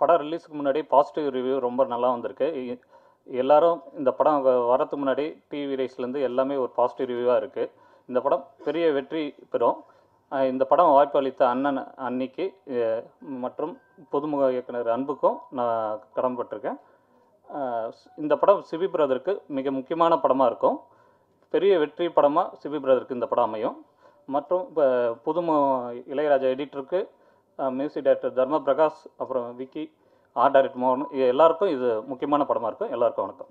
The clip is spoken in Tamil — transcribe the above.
படம் ரிலீஸுக்கு முன்னாடி பாசிட்டிவ் ரிவ்யூ ரொம்ப நல்லா வந்திருக்கு. எல்லாரும் இந்த படம் வரத்துக்கு முன்னாடி டிவி ரைஸ்லேருந்து எல்லாமே ஒரு பாசிட்டிவ் ரிவ்யூவாக இருக்குது இந்த படம் பெரிய வெற்றி பெறும். இந்த படம் வாய்ப்பு அளித்த அண்ணன் அன்னிக்கு மற்றும் புதுமுக இயக்குனர் அன்புக்கும் நான் கடன்பட்டிருக்கேன் இந்த படம் சிபி பிரதருக்கு மிக முக்கியமான படமாக இருக்கும். பெரிய வெற்றி படமாக சிபி பிரதருக்கு இந்த படம் அமையும். மற்றும் இப்போ புதுமு இளையராஜா எடிட்டருக்கு மியூசிக் டைரக்டர் தர்ம பிரகாஷ் அப்புறம் விக்கி ஆர்ட் டைரக்டர் மோகன் எல்லாருக்கும் இது முக்கியமான படமாக இருக்கும். எல்லாருக்கும் வணக்கம்.